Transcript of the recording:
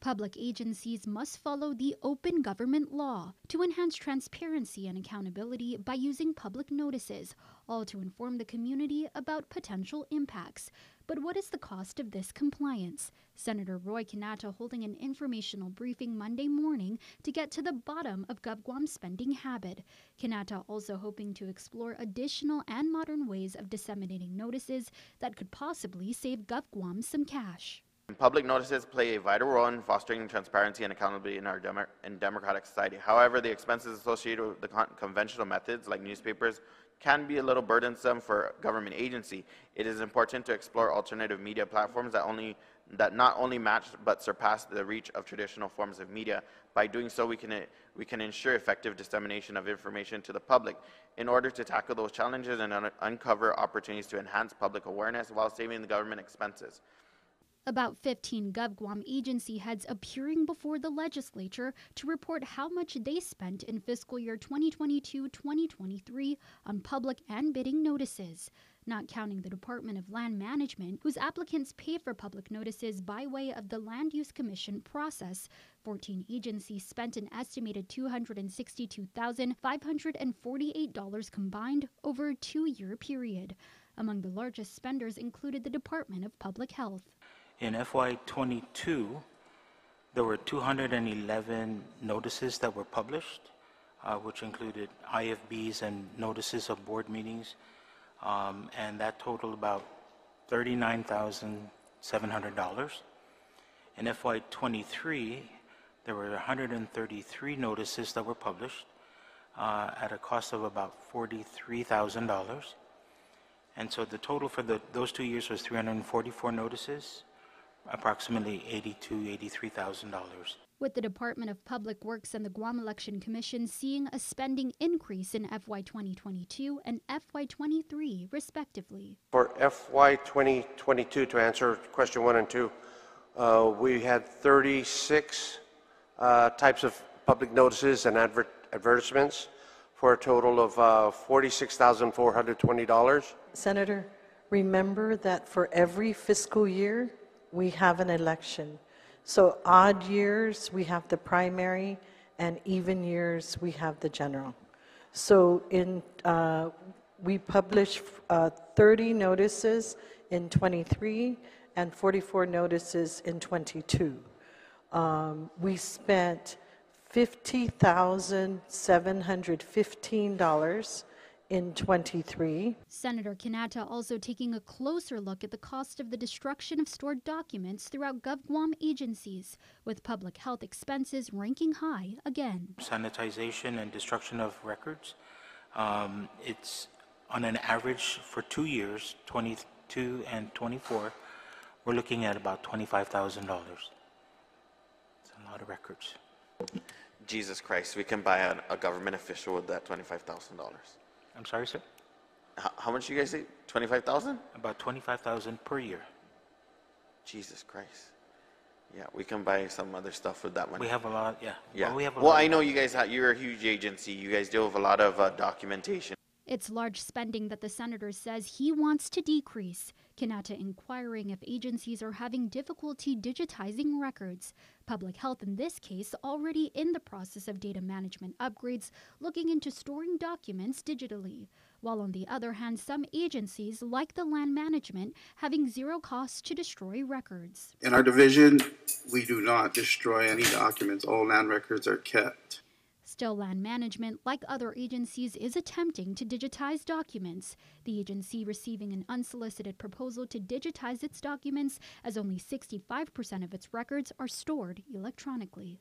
Public agencies must follow the open government law to enhance transparency and accountability by using public notices, all to inform the community about potential impacts. But what is the cost of this compliance? Senator Roy Quinata holding an informational briefing Monday morning to get to the bottom of GovGuam's spending habit. Quinata also hoping to explore additional and modern ways of disseminating notices that could possibly save GovGuam some cash. Public notices play a vital role in fostering transparency and accountability in our in democratic society. However, the expenses associated with the con- conventional methods like newspapers can be a little burdensome for a government agency. It is important to explore alternative media platforms that only that not only match but surpass the reach of traditional forms of media. By doing so, we can we can ensure effective dissemination of information to the public in order to tackle those challenges and un- uncover opportunities to enhance public awareness while saving the government expenses. About 15 GovGuam agency heads appearing before the legislature to report how much they spent in fiscal year 2022 2023 on public and bidding notices, not counting the Department of Land Management, whose applicants pay for public notices by way of the Land Use Commission process. 14 agencies spent an estimated $262,548 combined over a two year period. Among the largest spenders included the Department of Public Health. In FY22, there were 211 notices that were published, uh, which included IFBs and notices of board meetings, um, and that totaled about $39,700. In FY23, there were 133 notices that were published uh, at a cost of about $43,000. And so the total for the, those two years was 344 notices, approximately 82, 83,000 dollars. With the Department of Public Works and the Guam Election Commission seeing a spending increase in FY 2022 and FY 23, respectively. For FY 2022, to answer question one and two, uh, we had 36 uh, types of public notices and advert- advertisements for a total of uh, $46,420. Senator, remember that for every fiscal year, we have an election. So odd years, we have the primary, and even years, we have the general. So in, uh, we published uh, 30 notices in '23 and 44 notices in '22. Um, We spent $50,715 in '23. Senator Quinata also taking a closer look at the cost of the destruction of stored documents throughout GovGuam agencies, with public health expenses ranking high again. Sanitization and destruction of records, um, it's on an average for two years, 22 and 24, we're looking at about $25,000. It's a lot of records. Jesus Christ, we can buy a, a government official with that twenty-five thousand dollars. I'm sorry, sir? How, how much you guys say? Twenty-five thousand? About 25,000 per year. Jesus Christ. Yeah, we can buy some other stuff with that money. We have a lot, yeah. yeah. Well, we have a well, lot I know you guys. Ha- you're a huge agency. You guys deal with a lot of uh, documentation. It's large spending that the senator says he wants to decrease. Quinata inquiring if agencies are having difficulty digitizing records. Public Health, in this case, already in the process of data management upgrades, looking into storing documents digitally. While on the other hand, some agencies, like the land management, having zero costs to destroy records. In our division, we do not destroy any documents. All land records are kept. Still, land management, like other agencies, is attempting to digitize documents. The agency receiving an unsolicited proposal to digitize its documents, as only 65% of its records are stored electronically.